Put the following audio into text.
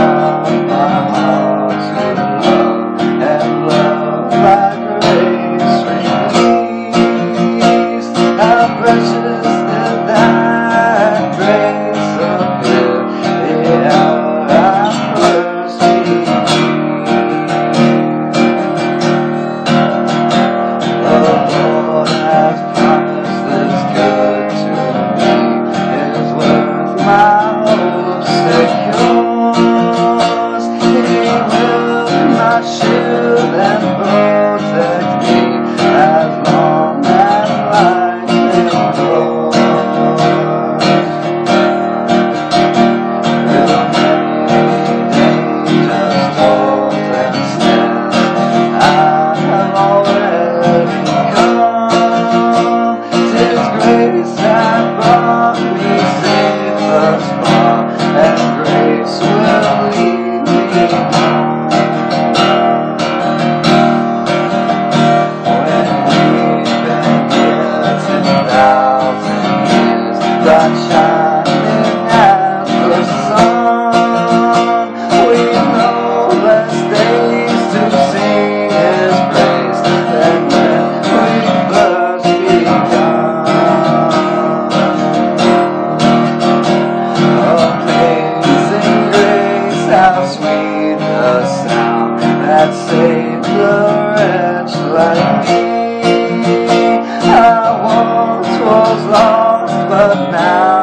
ah, ah. Thank you. how sweet the sound that saved a wretch like me. I once was lost, but now.